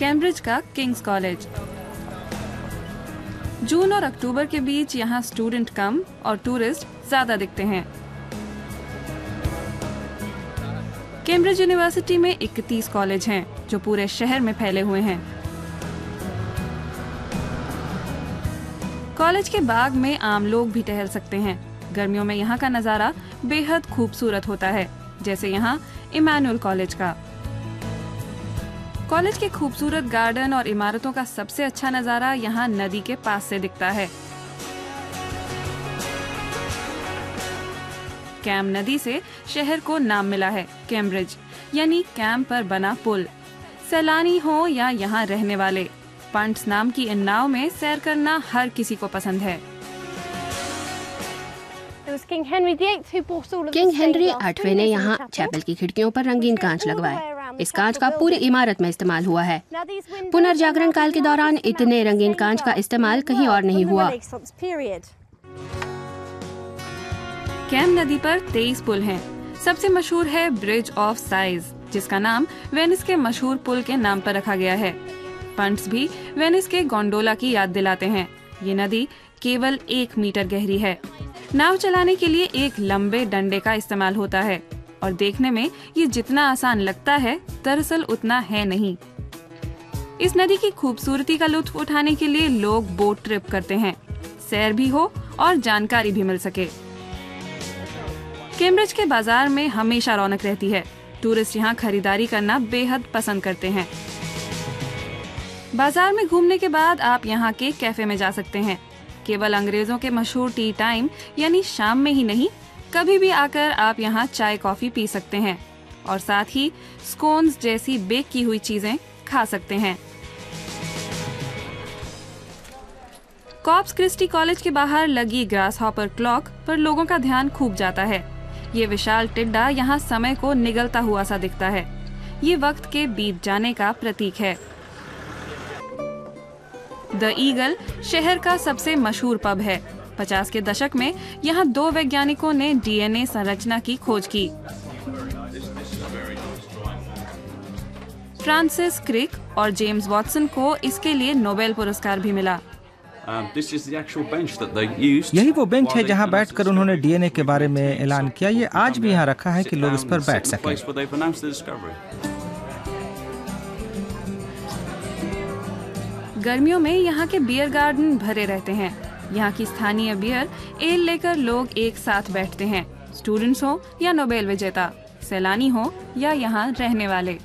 Cambridge का Kings college. जून और अक्टूबर के बीच यहाँ स्टूडेंट कम और टूरिस्ट ज़्यादा दिखते हैं। कैम्ब्रिज यूनिवर्सिटी में 31 कॉलेज हैं, जो पूरे शहर में फैले हुए हैं। कॉलेज के बाग में आम लोग भी टहल सकते हैं। गर्मियों में यहाँ का नज़ारा बेहद खूबसूरत होता है, जैसे यहाँ इमानुअल कॉलेज का। कॉलेज के खूबसूरत गार्डन और इमारतों का सबसे अच्छा नज़ारा यहाँ नदी के पास से दिखता है। कैम नदी से शहर को नाम मिला है कैम्ब्रिज यानी कैम पर बना पुल। सैलानी हो या यहाँ रहने वाले पंट्स नाम की इन नाव में सैर करना हर किसी को पसंद है। किंग हेनरी आठवें ने यहाँ चैपल की खिड़कियों पर रंगीन कांच लगवाए। इस कांच का पूरी इमारत में इस्तेमाल हुआ है। पुनर्जागरण काल के दौरान इतने रंगीन कांच का इस्तेमाल कहीं और नहीं हुआ। कैम नदी पर तेईस पुल हैं। सबसे मशहूर है ब्रिज ऑफ़ साइज़ जिसका नाम वेनिस के मशहूर पुल के नाम पर रखा गया है। पंट्स भी वेनिस के गोंडोला की याद दिलाते हैं। ये नदी केवल एक मीटर गहरी है। नाव चलाने के लिए एक लंबे डंडे का इस्तेमाल होता है। और देखने में ये जितना आसान लगता है, दरअसल उतना है नहीं। इस नदी की खूबसूरती का लुत्फ उठाने के लिए लोग बोट ट्रिप करते हैं। सैर भी हो और जानकारी भी मिल सके। कैम्ब्रिज के बाज़ार में हमेशा रौनक रहती है। टूरिस्ट यहाँ खरीदारी करना बेहद पसंद करते हैं। बाज़ार में घूमने के बाद आप यहाँ के कैफ़े में जा सकते हैं। केवल अंग्रेज़ों के मशहूर टी टाइम यानी शाम में ही नहीं कभी भी आकर आप यहाँ चाय कॉफ़ी पी सकते हैं और साथ ही स्कोन्स जैसी बेक की हुई चीज़ें खा सकते हैं। कॉप्स क्रिस्टी कॉलेज के बाहर लगी ग्रास हॉपर क्लॉक पर लोगों का ध्यान खूब जाता है। ये विशाल टिड्डा यहाँ समय को निगलता हुआ सा दिखता है। ये वक्त के बीत जाने का प्रतीक है। द ईगल शहर का सबसे मशहूर पब है। 50 के दशक में यहाँ दो वैज्ञानिकों ने डीएनए संरचना की खोज की फ्रांसिस क्रिक और जेम्स वॉटसन को इसके लिए नोबेल पुरस्कार भी मिला Um. यही वो बेंच है जहाँ बैठकर उन्होंने. डीएनए के बारे में ऐलान किया ये आज भी यहाँ रखा है कि लोग इस पर बैठ सकें. गर्मियों में यहाँ के बियर गार्डन भरे रहते हैं यहाँ की स्थानीय बियर एल लेकर लोग एक साथ बैठते हैं। स्टूडेंट्स हो या नोबेल विजेता, सैलानी हो या यहाँ रहने वाले।